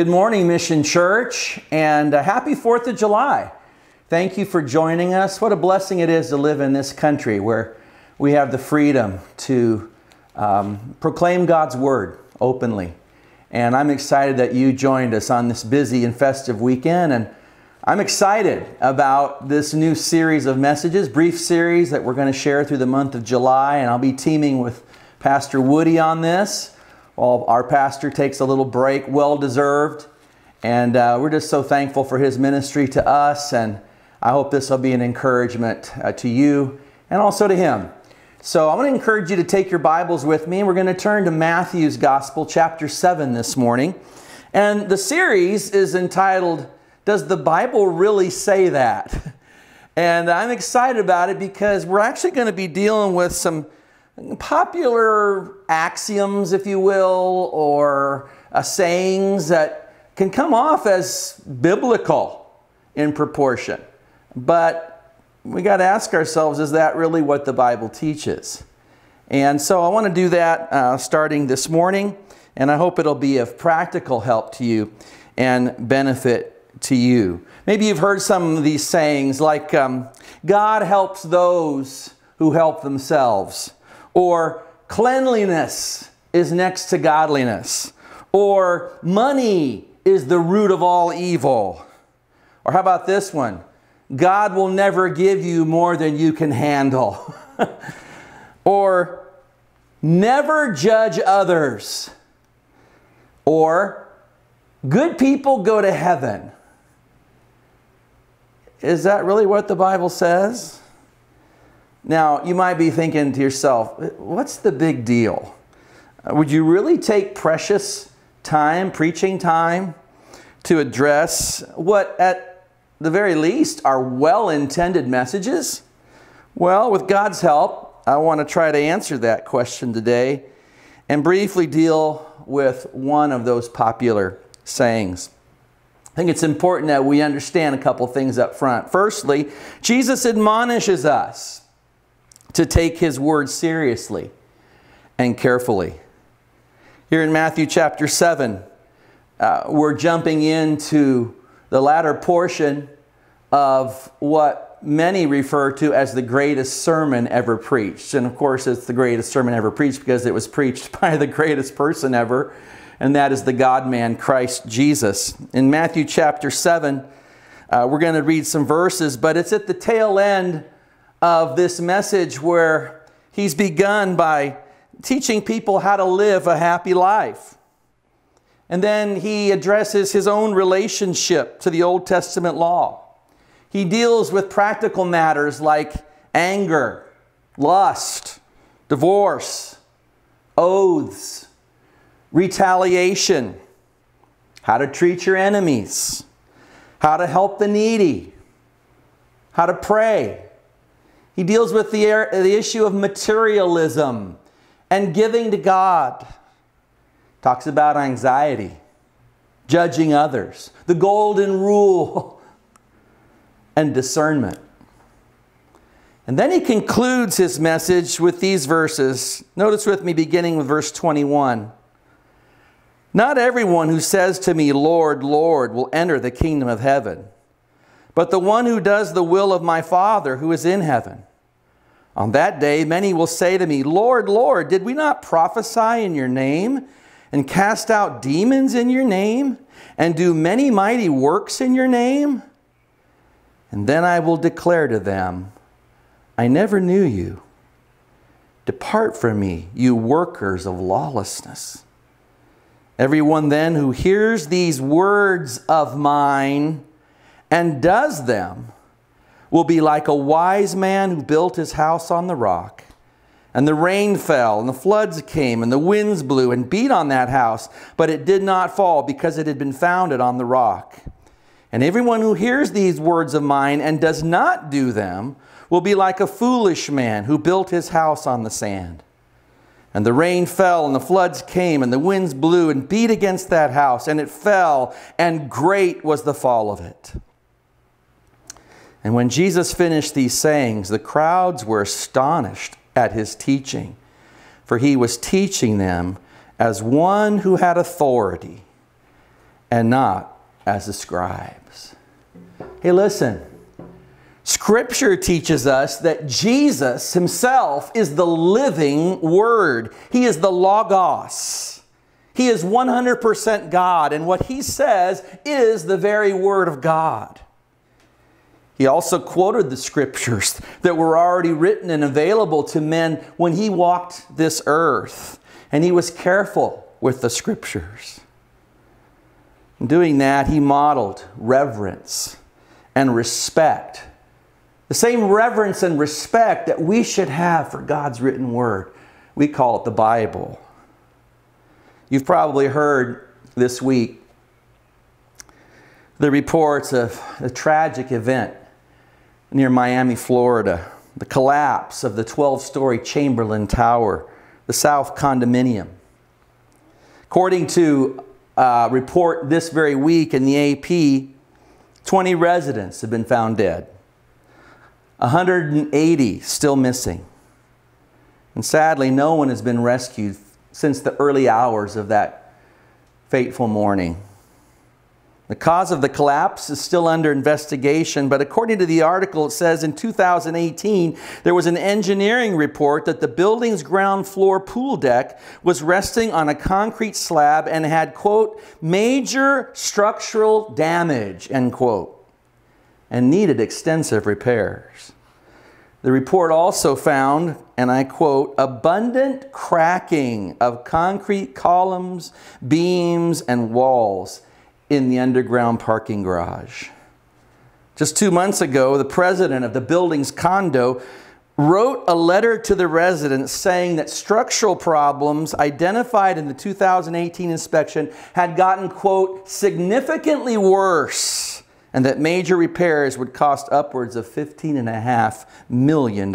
Good morning, Mission Church, and uh, happy 4th of July. Thank you for joining us. What a blessing it is to live in this country where we have the freedom to um, proclaim God's Word openly. And I'm excited that you joined us on this busy and festive weekend. And I'm excited about this new series of messages, brief series that we're going to share through the month of July. And I'll be teaming with Pastor Woody on this. While our pastor takes a little break, well deserved. And uh, we're just so thankful for his ministry to us. And I hope this will be an encouragement uh, to you and also to him. So I want to encourage you to take your Bibles with me. and We're going to turn to Matthew's Gospel, chapter 7, this morning. And the series is entitled, Does the Bible Really Say That? And I'm excited about it because we're actually going to be dealing with some popular axioms, if you will, or uh, sayings that can come off as biblical in proportion. But we got to ask ourselves is that really what the Bible teaches? And so I want to do that uh, starting this morning, and I hope it'll be of practical help to you and benefit to you. Maybe you've heard some of these sayings like, um, God helps those who help themselves or cleanliness is next to godliness, or money is the root of all evil. Or how about this one? God will never give you more than you can handle. or never judge others. Or good people go to heaven. Is that really what the Bible says? Now, you might be thinking to yourself, what's the big deal? Uh, would you really take precious time, preaching time, to address what, at the very least, are well intended messages? Well, with God's help, I want to try to answer that question today and briefly deal with one of those popular sayings. I think it's important that we understand a couple things up front. Firstly, Jesus admonishes us to take his word seriously and carefully. Here in Matthew chapter 7, uh, we're jumping into the latter portion of what many refer to as the greatest sermon ever preached. And of course, it's the greatest sermon ever preached because it was preached by the greatest person ever, and that is the God man, Christ Jesus. In Matthew chapter 7, uh, we're going to read some verses, but it's at the tail end of this message where he's begun by teaching people how to live a happy life. And then he addresses his own relationship to the Old Testament law. He deals with practical matters like anger, lust, divorce, oaths, retaliation, how to treat your enemies, how to help the needy, how to pray, he deals with the, the issue of materialism and giving to God. Talks about anxiety, judging others, the golden rule, and discernment. And then he concludes his message with these verses. Notice with me, beginning with verse 21. Not everyone who says to me, Lord, Lord, will enter the kingdom of heaven, but the one who does the will of my Father who is in heaven. On that day, many will say to me, Lord, Lord, did we not prophesy in your name and cast out demons in your name and do many mighty works in your name? And then I will declare to them, I never knew you. Depart from me, you workers of lawlessness. Everyone then who hears these words of mine and does them, will be like a wise man who built his house on the rock. And the rain fell, and the floods came, and the winds blew and beat on that house, but it did not fall because it had been founded on the rock. And everyone who hears these words of mine and does not do them will be like a foolish man who built his house on the sand. And the rain fell, and the floods came, and the winds blew and beat against that house, and it fell, and great was the fall of it. And when Jesus finished these sayings, the crowds were astonished at his teaching, for he was teaching them as one who had authority and not as the scribes. Hey, listen. Scripture teaches us that Jesus himself is the living word. He is the Logos. He is 100% God, and what he says is the very word of God. He also quoted the scriptures that were already written and available to men when he walked this earth, and he was careful with the scriptures. In doing that, he modeled reverence and respect. The same reverence and respect that we should have for God's written word. We call it the Bible. You've probably heard this week the reports of a tragic event near Miami, Florida, the collapse of the 12 story Chamberlain Tower, the South Condominium. According to a report this very week in the AP, 20 residents have been found dead, 180 still missing. And sadly, no one has been rescued since the early hours of that fateful morning. The cause of the collapse is still under investigation, but according to the article, it says in 2018 there was an engineering report that the building's ground floor pool deck was resting on a concrete slab and had, quote, major structural damage, end quote, and needed extensive repairs. The report also found, and I quote, abundant cracking of concrete columns, beams, and walls in the underground parking garage. Just two months ago, the president of the building's condo wrote a letter to the residents saying that structural problems identified in the 2018 inspection had gotten, quote, significantly worse and that major repairs would cost upwards of $15.5 million.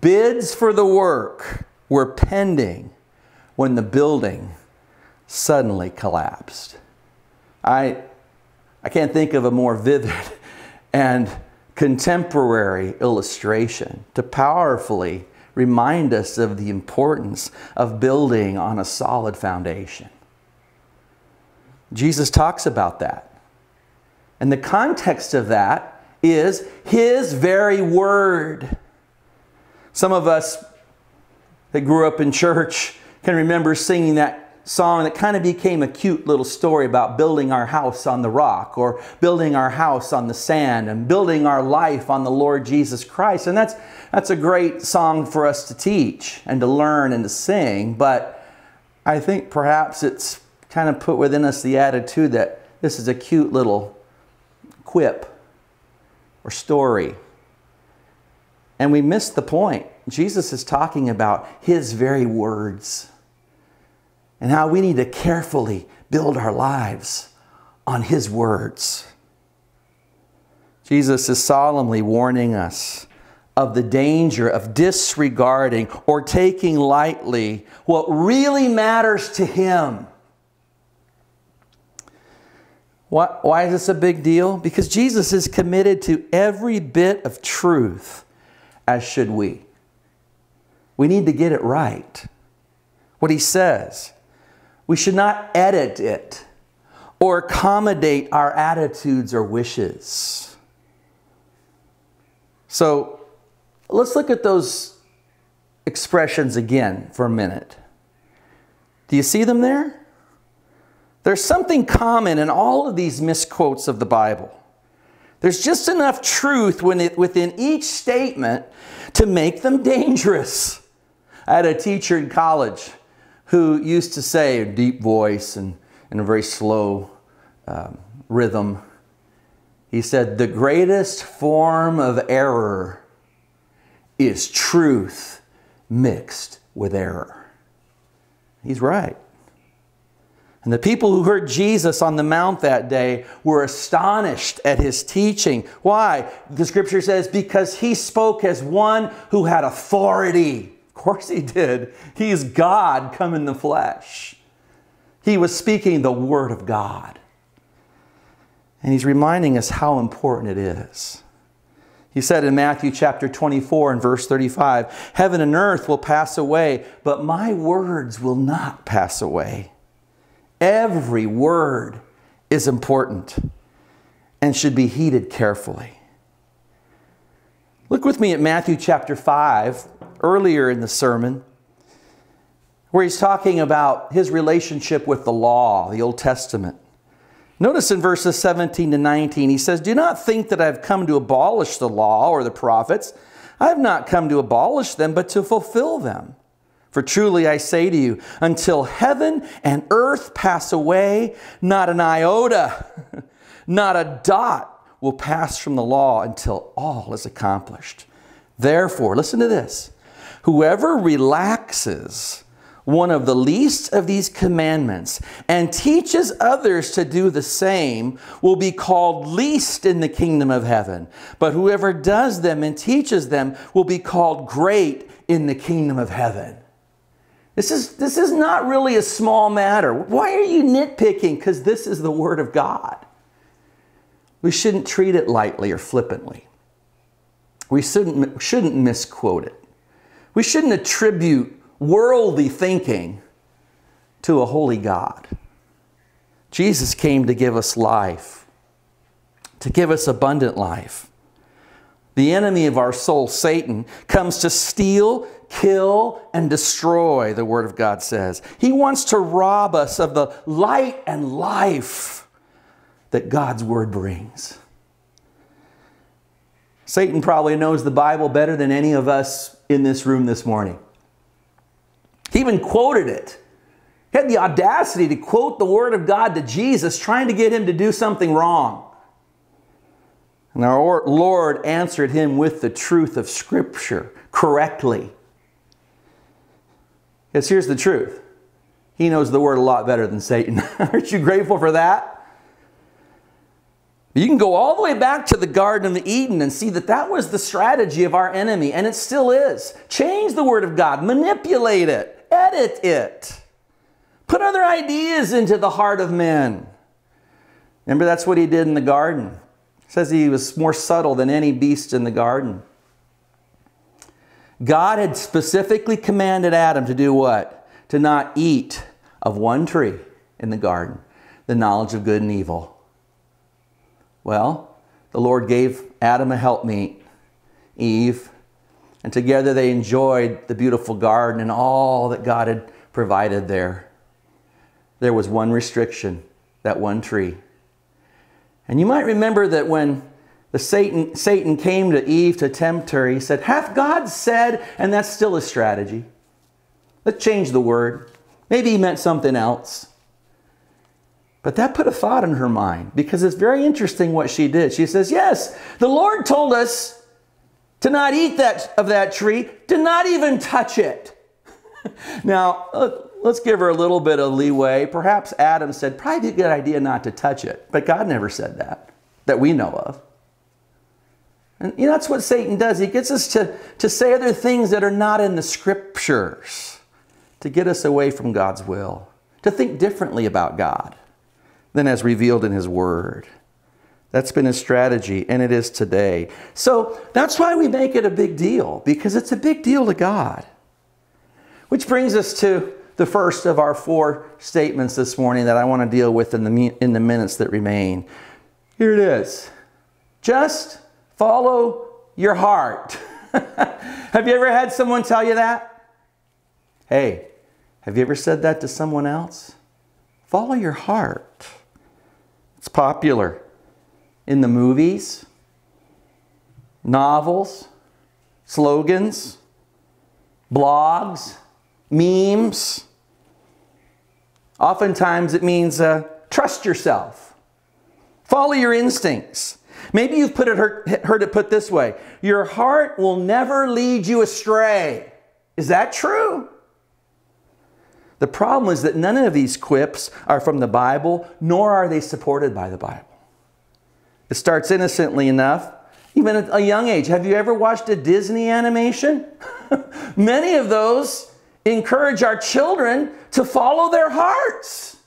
Bids for the work were pending when the building suddenly collapsed. I, I can't think of a more vivid and contemporary illustration to powerfully remind us of the importance of building on a solid foundation. Jesus talks about that. And the context of that is His very word. Some of us that grew up in church can remember singing that song that kind of became a cute little story about building our house on the rock or building our house on the sand and building our life on the Lord Jesus Christ. And that's, that's a great song for us to teach and to learn and to sing. But I think perhaps it's kind of put within us the attitude that this is a cute little quip or story. And we miss the point. Jesus is talking about his very words and how we need to carefully build our lives on His words. Jesus is solemnly warning us of the danger of disregarding or taking lightly what really matters to Him. Why is this a big deal? Because Jesus is committed to every bit of truth, as should we. We need to get it right. What He says. We should not edit it or accommodate our attitudes or wishes. So let's look at those expressions again for a minute. Do you see them there? There's something common in all of these misquotes of the Bible. There's just enough truth within each statement to make them dangerous. I had a teacher in college who used to say, a deep voice and in a very slow um, rhythm, he said, The greatest form of error is truth mixed with error. He's right. And the people who heard Jesus on the Mount that day were astonished at his teaching. Why? The scripture says, because he spoke as one who had authority course he did. He's God come in the flesh. He was speaking the Word of God. And he's reminding us how important it is. He said in Matthew chapter 24 and verse 35 Heaven and earth will pass away, but my words will not pass away. Every word is important and should be heeded carefully. Look with me at Matthew chapter 5, earlier in the sermon, where he's talking about his relationship with the law, the Old Testament. Notice in verses 17 to 19, he says, Do not think that I've come to abolish the law or the prophets. I have not come to abolish them, but to fulfill them. For truly I say to you, until heaven and earth pass away, not an iota, not a dot will pass from the law until all is accomplished. Therefore, listen to this whoever relaxes one of the least of these commandments and teaches others to do the same will be called least in the kingdom of heaven. But whoever does them and teaches them will be called great in the kingdom of heaven. This is, this is not really a small matter. Why are you nitpicking? Because this is the Word of God. We shouldn't treat it lightly or flippantly. We shouldn't, shouldn't misquote it. We shouldn't attribute worldly thinking to a holy God. Jesus came to give us life, to give us abundant life. The enemy of our soul, Satan, comes to steal, kill, and destroy, the Word of God says. He wants to rob us of the light and life that God's Word brings. Satan probably knows the Bible better than any of us in this room this morning. He even quoted it. He had the audacity to quote the Word of God to Jesus, trying to get him to do something wrong. And our Lord answered him with the truth of Scripture correctly. Because here's the truth He knows the Word a lot better than Satan. Aren't you grateful for that? You can go all the way back to the Garden of Eden and see that that was the strategy of our enemy, and it still is. Change the Word of God, manipulate it, edit it. Put other ideas into the heart of men. Remember, that's what he did in the garden. It says he was more subtle than any beast in the garden. God had specifically commanded Adam to do what? To not eat of one tree in the garden, the knowledge of good and evil. Well, the Lord gave Adam a helpmeet, Eve, and together they enjoyed the beautiful garden and all that God had provided there. There was one restriction, that one tree. And you might remember that when the Satan, Satan came to Eve to tempt her, he said, Hath God said, and that's still a strategy. Let's change the word. Maybe he meant something else. But that put a thought in her mind because it's very interesting what she did. She says, Yes, the Lord told us to not eat that of that tree, to not even touch it. now, let's give her a little bit of leeway. Perhaps Adam said, probably a good idea not to touch it, but God never said that, that we know of. And you know, that's what Satan does. He gets us to, to say other things that are not in the scriptures to get us away from God's will, to think differently about God than as revealed in His Word. That's been his strategy, and it is today. So that's why we make it a big deal, because it's a big deal to God. Which brings us to the first of our four statements this morning that I want to deal with in the, in the minutes that remain. Here it is just follow your heart. have you ever had someone tell you that? Hey, have you ever said that to someone else? Follow your heart. It's popular in the movies, novels, slogans, blogs, memes. Oftentimes it means uh, trust yourself, follow your instincts. Maybe you've put it, heard, heard it put this way your heart will never lead you astray. Is that true? The problem is that none of these quips are from the Bible, nor are they supported by the Bible. It starts innocently enough, even at a young age. Have you ever watched a Disney animation? Many of those encourage our children to follow their hearts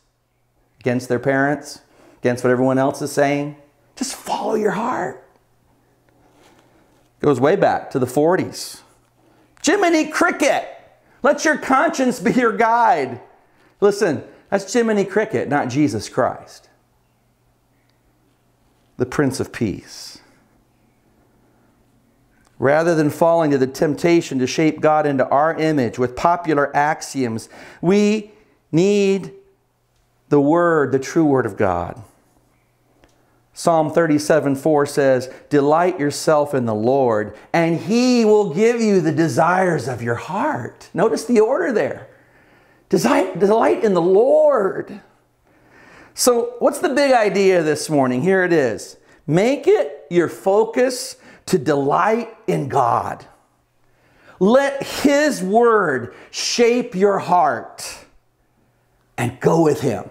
against their parents, against what everyone else is saying. Just follow your heart. It goes way back to the 40s. Jiminy Cricket, let your conscience be your guide. Listen, That's Jiminy Cricket, not Jesus Christ, the Prince of Peace. Rather than falling to the temptation to shape God into our image with popular axioms, we need the Word, the true Word of God. Psalm 37 4 says, Delight yourself in the Lord, and He will give you the desires of your heart. Notice the order there. Delight in the Lord. So, what's the big idea this morning? Here it is. Make it your focus to delight in God. Let His Word shape your heart and go with Him.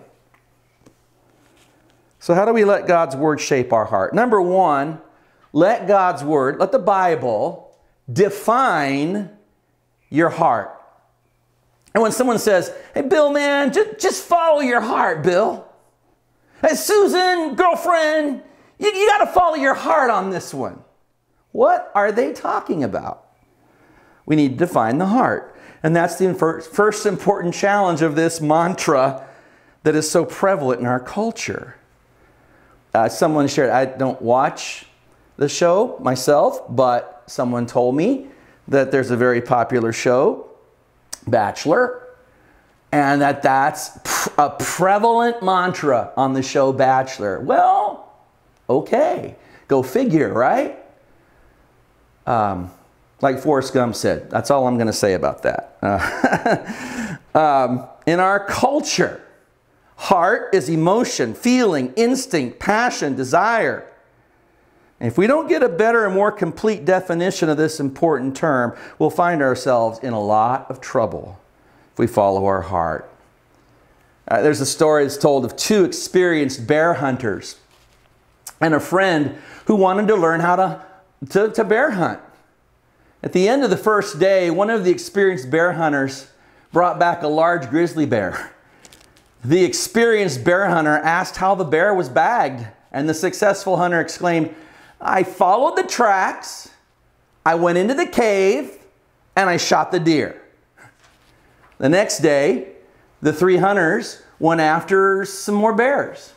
So, how do we let God's Word shape our heart? Number one, let God's Word, let the Bible define your heart. And when someone says, Hey, Bill, man, just, just follow your heart, Bill. Hey, Susan, girlfriend, you, you got to follow your heart on this one. What are they talking about? We need to define the heart. And that's the first important challenge of this mantra that is so prevalent in our culture. Uh, someone shared, I don't watch the show myself, but someone told me that there's a very popular show, Bachelor, and that that's a prevalent mantra on the show Bachelor. Well, okay, go figure, right? Um, like Forrest Gump said, that's all I'm going to say about that. Uh, um, in our culture, Heart is emotion, feeling, instinct, passion, desire. And if we don't get a better and more complete definition of this important term, we'll find ourselves in a lot of trouble if we follow our heart. Uh, there's a story that's told of two experienced bear hunters and a friend who wanted to learn how to, to, to bear hunt. At the end of the first day, one of the experienced bear hunters brought back a large grizzly bear. The experienced bear hunter asked how the bear was bagged, and the successful hunter exclaimed, I followed the tracks, I went into the cave, and I shot the deer. The next day, the three hunters went after some more bears.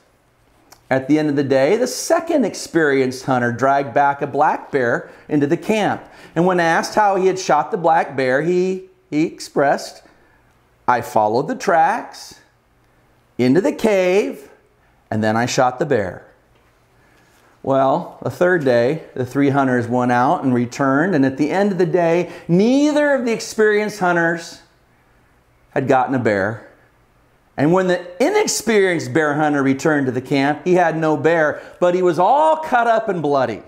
At the end of the day, the second experienced hunter dragged back a black bear into the camp. And when asked how he had shot the black bear, he, he expressed, I followed the tracks, into the cave, and then I shot the bear. Well, the third day, the three hunters went out and returned, and at the end of the day, neither of the experienced hunters had gotten a bear. And when the inexperienced bear hunter returned to the camp, he had no bear, but he was all cut up and bloody.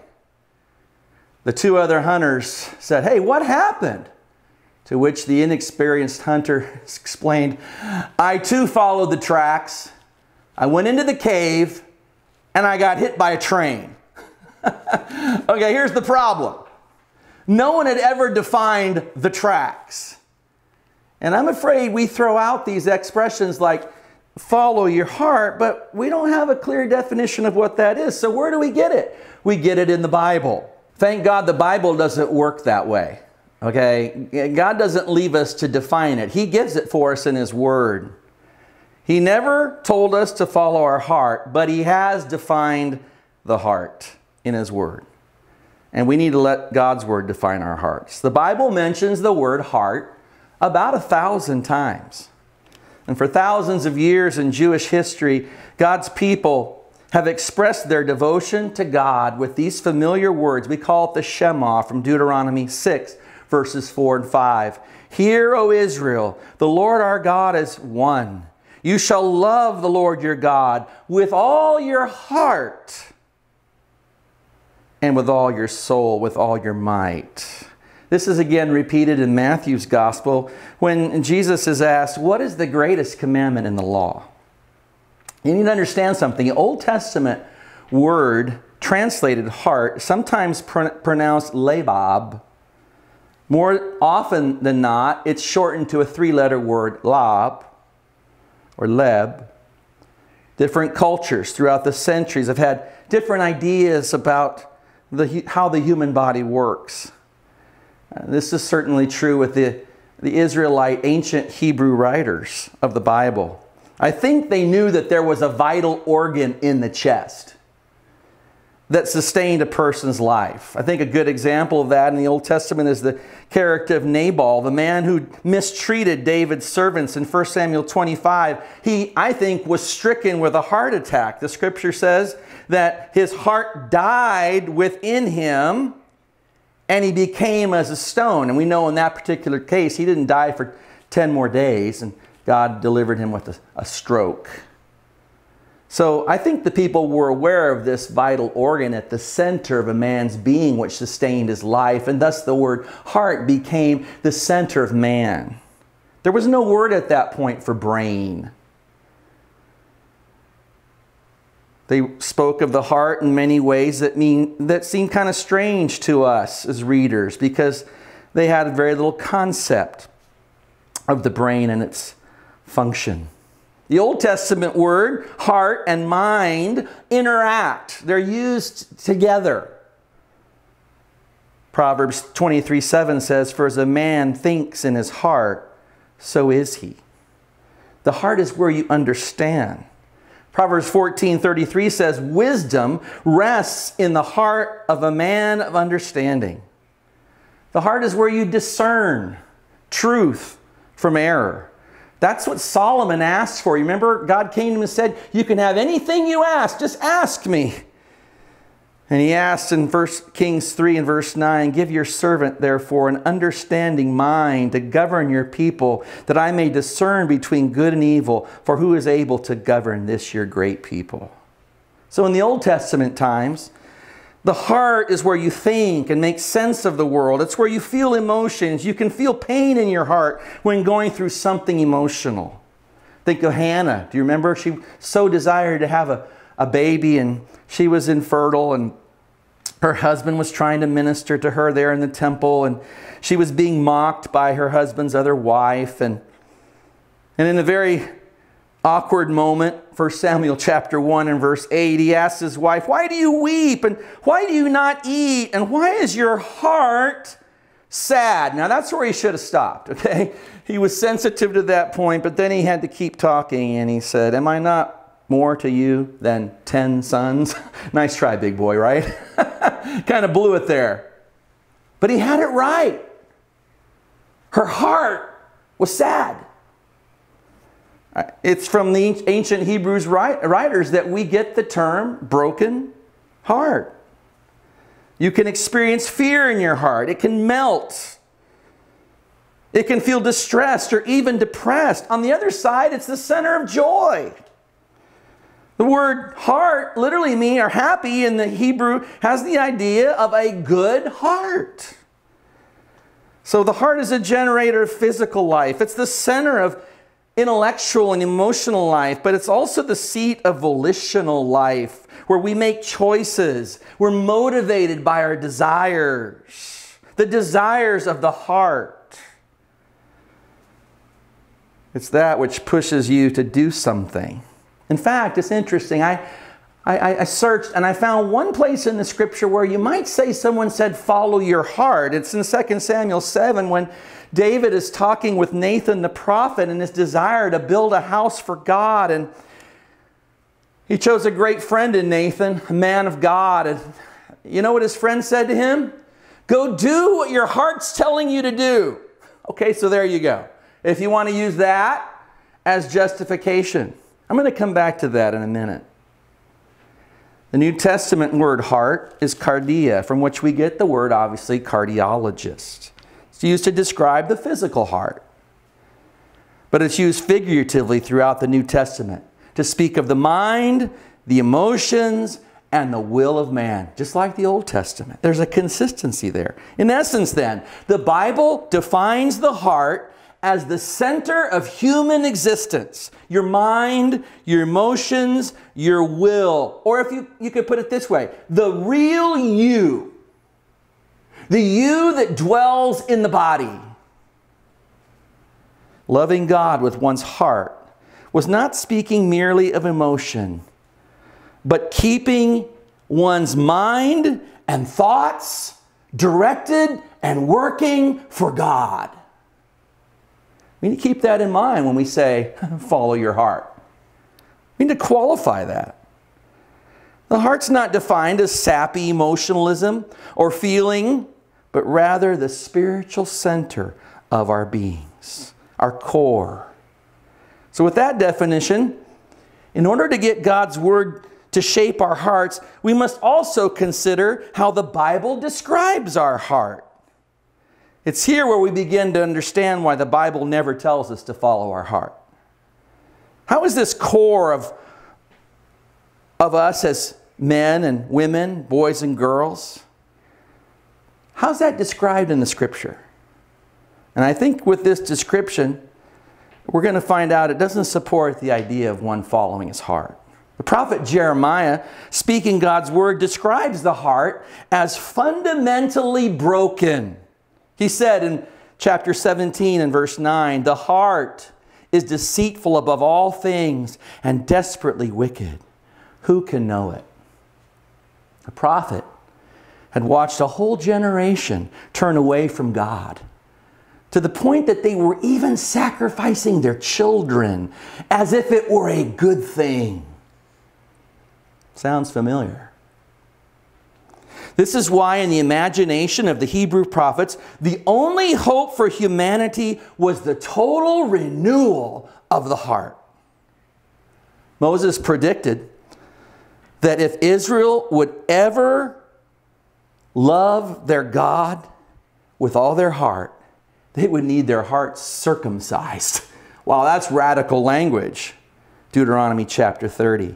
The two other hunters said, Hey, what happened? To which the inexperienced hunter explained, I too followed the tracks. I went into the cave and I got hit by a train. okay, here's the problem no one had ever defined the tracks. And I'm afraid we throw out these expressions like follow your heart, but we don't have a clear definition of what that is. So, where do we get it? We get it in the Bible. Thank God the Bible doesn't work that way. Okay? God doesn't leave us to define it, He gives it for us in His Word. He never told us to follow our heart, but He has defined the heart in His Word. And we need to let God's Word define our hearts. The Bible mentions the word heart about a thousand times. And for thousands of years in Jewish history, God's people have expressed their devotion to God with these familiar words. We call it the Shema from Deuteronomy 6, verses 4 and 5. Hear, O Israel, the Lord our God is one. You shall love the Lord your God with all your heart and with all your soul, with all your might. This is again repeated in Matthew's gospel when Jesus is asked, What is the greatest commandment in the law? You need to understand something. The Old Testament word translated heart, sometimes pr- pronounced labab, more often than not, it's shortened to a three letter word, lab or leb. Different cultures throughout the centuries have had different ideas about the, how the human body works. Uh, this is certainly true with the, the Israelite ancient Hebrew writers of the Bible. I think they knew that there was a vital organ in the chest that sustained a person's life. I think a good example of that in the Old Testament is the character of Nabal, the man who mistreated David's servants in 1 Samuel 25. He, I think, was stricken with a heart attack. The scripture says that his heart died within him and he became as a stone. And we know in that particular case, he didn't die for 10 more days, and God delivered him with a, a stroke. So I think the people were aware of this vital organ at the center of a man's being, which sustained his life, and thus the word heart became the center of man. There was no word at that point for brain. They spoke of the heart in many ways that mean that seem kind of strange to us as readers because they had very little concept of the brain and its function. The Old Testament word, heart and mind, interact. They're used together. Proverbs 23 7 says, For as a man thinks in his heart, so is he. The heart is where you understand. Proverbs 14 33 says, Wisdom rests in the heart of a man of understanding. The heart is where you discern truth from error. That's what Solomon asked for. You remember, God came to him and said, You can have anything you ask, just ask me. And he asked in 1 Kings 3 and verse 9, Give your servant, therefore, an understanding mind to govern your people, that I may discern between good and evil, for who is able to govern this your great people? So in the Old Testament times, the heart is where you think and make sense of the world. It's where you feel emotions. You can feel pain in your heart when going through something emotional. Think of Hannah. Do you remember? She so desired to have a, a baby and she was infertile and her husband was trying to minister to her there in the temple and she was being mocked by her husband's other wife and and in a very awkward moment 1 samuel chapter 1 and verse 8 he asks his wife why do you weep and why do you not eat and why is your heart sad now that's where he should have stopped okay he was sensitive to that point but then he had to keep talking and he said am i not more to you than 10 sons? nice try, big boy, right? kind of blew it there. But he had it right. Her heart was sad. Uh, it's from the ancient Hebrews writers that we get the term broken heart. You can experience fear in your heart, it can melt. It can feel distressed or even depressed. On the other side, it's the center of joy. The word heart literally mean or happy in the Hebrew has the idea of a good heart. So the heart is a generator of physical life. It's the center of intellectual and emotional life, but it's also the seat of volitional life where we make choices. We're motivated by our desires, the desires of the heart. It's that which pushes you to do something. In fact, it's interesting. I, I, I, searched and I found one place in the scripture where you might say someone said, Follow your heart. It's in 2 Samuel 7 when David is talking with Nathan the prophet and his desire to build a house for God. And he chose a great friend in Nathan, a man of God. And you know what his friend said to him? Go do what your heart's telling you to do. Okay, so there you go. If you want to use that as justification. I'm going to come back to that in a minute. The New Testament word heart is cardia, from which we get the word, obviously, cardiologist. It's used to describe the physical heart. But it's used figuratively throughout the New Testament to speak of the mind, the emotions, and the will of man, just like the Old Testament. There's a consistency there. In essence, then, the Bible defines the heart as the center of human existence your mind, your emotions, your will. Or if you, you could put it this way the real you, the you that dwells in the body. Loving God with one's heart was not speaking merely of emotion, but keeping one's mind and thoughts directed and working for God. We need to keep that in mind when we say, follow your heart. We need to qualify that. The heart's not defined as sappy emotionalism or feeling, but rather the spiritual center of our beings, our core. So, with that definition, in order to get God's Word to shape our hearts, we must also consider how the Bible describes our heart. It's here where we begin to understand why the Bible never tells us to follow our heart. How is this core of, of us as men and women, boys and girls. How's that described in the scripture? And I think with this description, we're going to find out it doesn't support the idea of one following his heart. The prophet Jeremiah, speaking God's word, describes the heart as fundamentally broken. He said in chapter 17 and verse 9, The heart is deceitful above all things and desperately wicked. Who can know it? A prophet had watched a whole generation turn away from God to the point that they were even sacrificing their children as if it were a good thing. Sounds familiar. This is why, in the imagination of the Hebrew prophets, the only hope for humanity was the total renewal of the heart. Moses predicted that if Israel would ever love their God with all their heart, they would need their hearts circumcised. Wow, that's radical language. Deuteronomy chapter 30.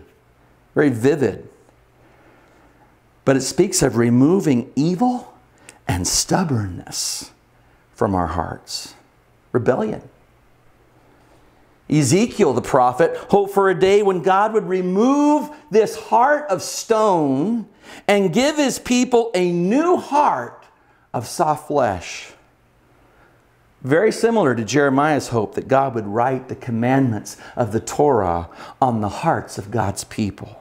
Very vivid. But it speaks of removing evil and stubbornness from our hearts. Rebellion. Ezekiel, the prophet, hoped for a day when God would remove this heart of stone and give his people a new heart of soft flesh. Very similar to Jeremiah's hope that God would write the commandments of the Torah on the hearts of God's people.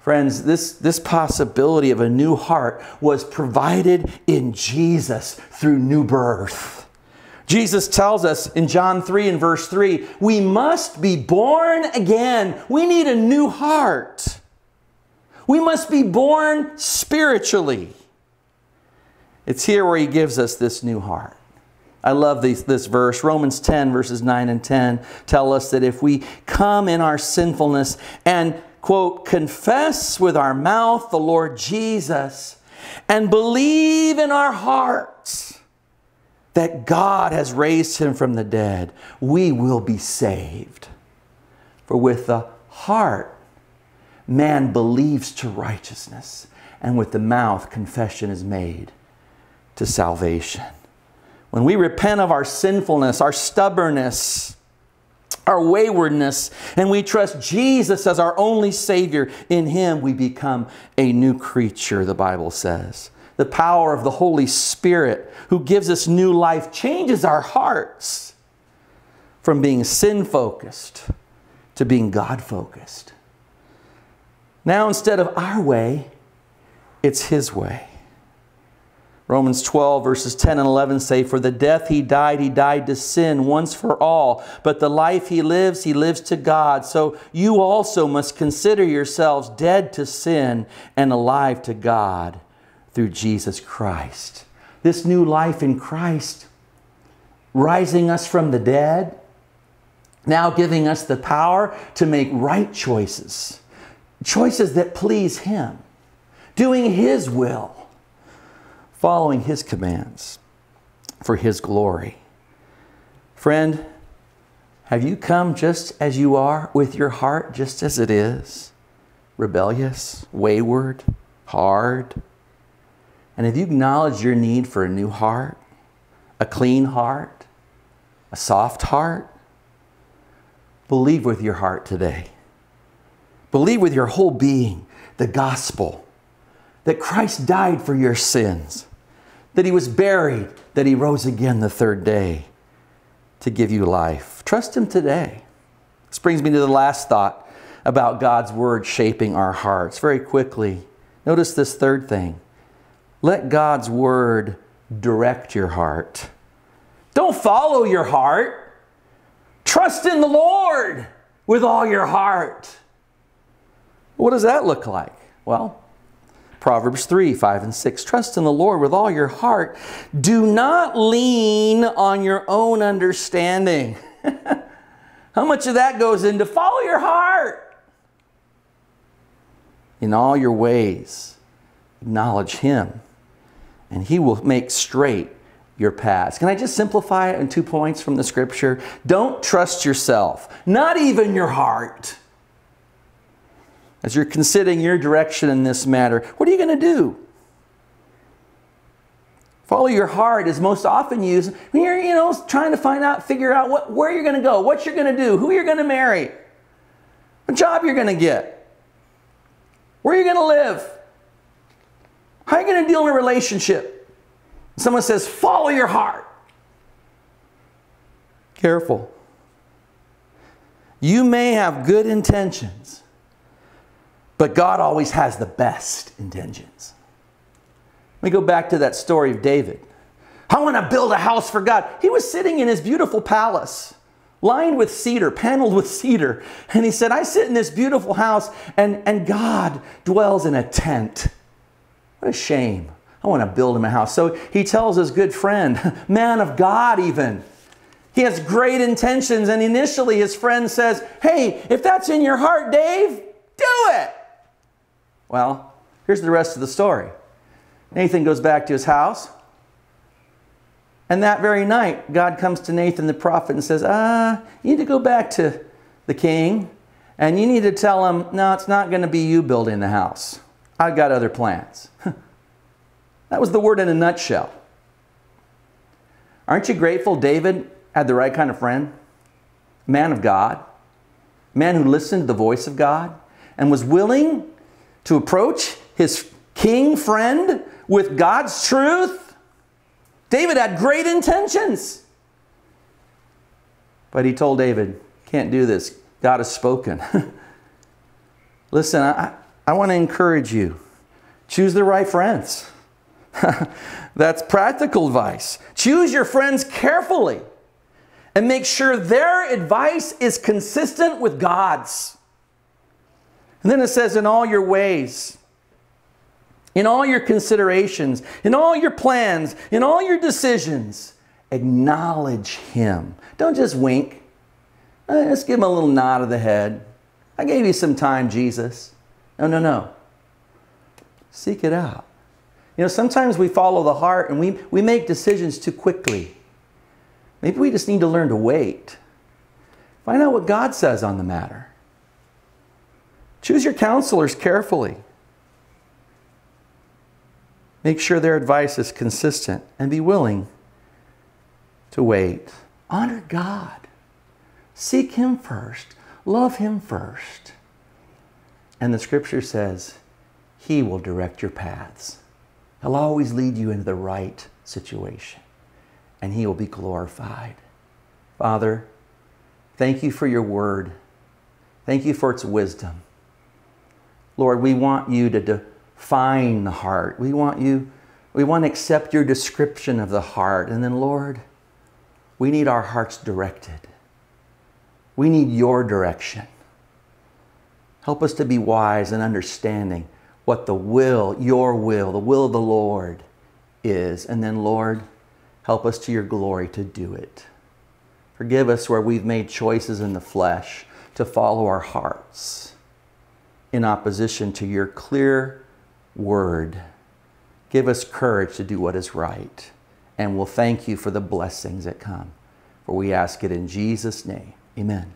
Friends, this, this possibility of a new heart was provided in Jesus through new birth. Jesus tells us in John 3 and verse 3 we must be born again. We need a new heart. We must be born spiritually. It's here where he gives us this new heart. I love these, this verse. Romans 10, verses 9 and 10 tell us that if we come in our sinfulness and, quote, confess with our mouth the Lord Jesus and believe in our hearts that God has raised him from the dead, we will be saved. For with the heart, man believes to righteousness, and with the mouth, confession is made to salvation. When we repent of our sinfulness, our stubbornness, our waywardness, and we trust Jesus as our only Savior, in Him we become a new creature, the Bible says the power of the Holy Spirit who gives us new life changes our hearts from being sin focused to being God focused. Now, instead of our way, it's His way. Romans 12, verses 10 and 11 say, For the death he died, he died to sin once for all. But the life he lives, he lives to God. So you also must consider yourselves dead to sin and alive to God through Jesus Christ. This new life in Christ, rising us from the dead, now giving us the power to make right choices, choices that please Him, doing His will, following His commands for His glory. Friend, have you come just as you are with your heart just as it is? Rebellious, wayward, hard, and if you acknowledge your need for a new heart, a clean heart, a soft heart? Believe with your heart today. Believe with your whole being the gospel that Christ died for your sins, that he was buried, that he rose again the third day to give you life. Trust him today. This brings me to the last thought about God's word shaping our hearts. Very quickly, notice this third thing let God's word direct your heart. Don't follow your heart. Trust in the Lord. with all your heart. What does that look like? Well, Proverbs 3 5 and 6. Trust in the Lord with all your heart. Do not lean on your own understanding. How much of that goes into follow your heart? In all your ways, acknowledge Him, and He will make straight your paths. Can I just simplify it in two points from the scripture? Don't trust yourself, not even your heart. As you're considering your direction in this matter, what are you going to do? Follow your heart is most often used when you're, you know, trying to find out, figure out what, where you're going to go, what you're going to do, who you're going to marry, what job you're going to get, where you're going to live, how are you going to deal in a relationship. Someone says, follow your heart. Careful. You may have good intentions, but God always has the best intentions. Let me go back to that story of David. I want to build a house for God. He was sitting in his beautiful palace, lined with cedar, paneled with cedar. And he said, I sit in this beautiful house, and, and God dwells in a tent. What a shame. I want to build him a house. So he tells his good friend, man of God, even. He has great intentions, and initially his friend says, Hey, if that's in your heart, Dave, do it. Well, here's the rest of the story. Nathan goes back to his house. And that very night, God comes to Nathan the prophet and says, Ah, you need to go back to the king and you need to tell him, No, it's not going to be you building the house. I've got other plans. that was the word in a nutshell. Aren't you grateful David had the right kind of friend? Man of God, man who listened to the voice of God and was willing to approach his king friend with God's truth. David had great intentions. But he told David, Can't do this. God has spoken. Listen, I, I want to encourage you choose the right friends. That's practical advice. Choose your friends carefully and make sure their advice is consistent with God's. And then it says, In all your ways, in all your considerations, in all your plans, in all your decisions, acknowledge Him. Don't just wink. Uh, just give Him a little nod of the head. I gave you some time, Jesus. No, no, no. Seek it out. You know, sometimes we follow the heart and we, we make decisions too quickly. Maybe we just need to learn to wait. Find out what God says on the matter. Choose your counselors carefully. Make sure their advice is consistent and be willing to wait. Honor God. Seek Him first. Love Him first. And the scripture says, He will direct your paths. He'll always lead you into the right situation, and He will be glorified. Father, thank you for your word. Thank you for its wisdom. Lord, we want you to define the heart. We want you, we want to accept your description of the heart. And then, Lord, we need our hearts directed. We need your direction. Help us to be wise and understanding what the will, your will, the will of the Lord is. And then, Lord, help us to your glory to do it. Forgive us where we've made choices in the flesh to follow our hearts in opposition to your clear word. Give us courage to do what is right. And we'll thank you for the blessings that come. For we ask it in Jesus' name. Amen.